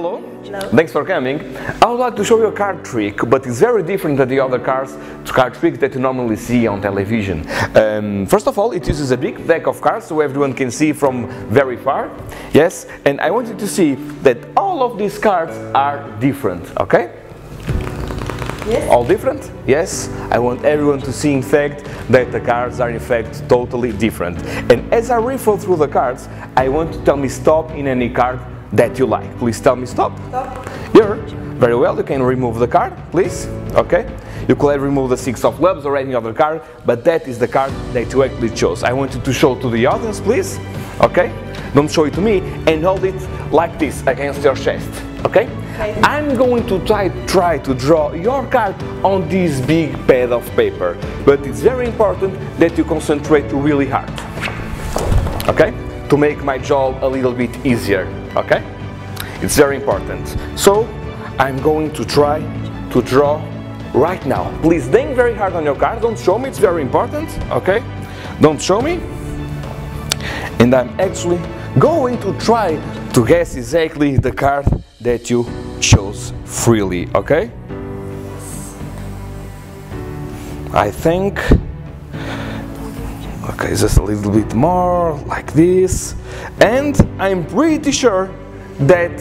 Hello. Hello. Thanks for coming. I would like to show you a card trick, but it's very different than the other cards, card tricks that you normally see on television. Um, first of all, it uses a big deck of cards so everyone can see from very far. Yes, and I want you to see that all of these cards are different, okay? Yes. All different? Yes. I want everyone to see, in fact, that the cards are in fact totally different. And as I riffle through the cards, I want to tell me stop in any card that you like. Please tell me stop. Stop. Here. Very well. You can remove the card, please. Okay. You could remove the six of clubs or any other card, but that is the card that you actually chose. I want you to show to the audience, please. Okay. Don't show it to me and hold it like this against your chest. Okay. Okay. I'm going to try, try to draw your card on this big pad of paper, but it's very important that you concentrate really hard. Okay? To make my job a little bit easier. Okay? It's very important. So, I'm going to try to draw right now. Please think very hard on your card. Don't show me, it's very important. Okay? Don't show me. And I'm actually going to try to guess exactly the card that you chose freely, okay? I think, okay, just a little bit more, like this. And I'm pretty sure that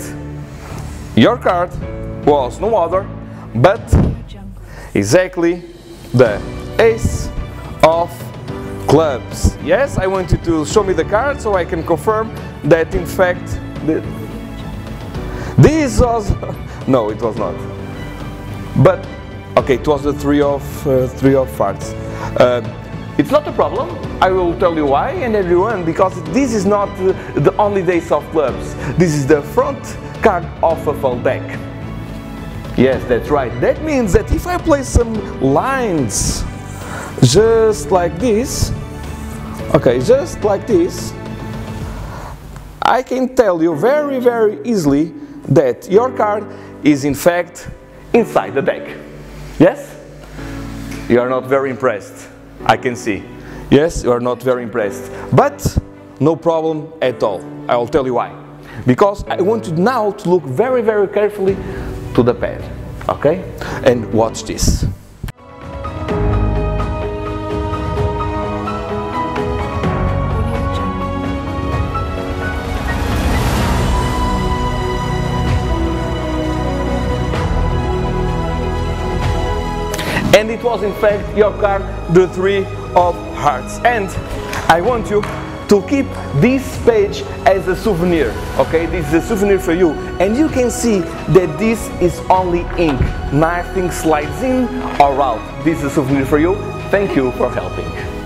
your card was no other but exactly the ace of clubs. Yes, I want you to show me the card so I can confirm that in fact the, this was no, it was not. But okay, it was the three of uh, three of hearts. Uh, it's not a problem. I will tell you why and everyone because this is not uh, the only ace of clubs. This is the front card of a full deck. Yes, that's right. That means that if I play some lines just like this, okay, just like this, I can tell you very, very easily that your card is in fact inside the deck. Yes? You are not very impressed, I can see. Yes, you are not very impressed. But no problem at all. I will tell you why. Because I want you now to look very, very carefully to the pad. Okay? And watch this. And it was in fact your card the three of hearts. And I want you to keep this page as a souvenir okay? This is a souvenir for you. And you can see that this is only ink. Nothing slides in or out. This is a souvenir for you. Thank you for helping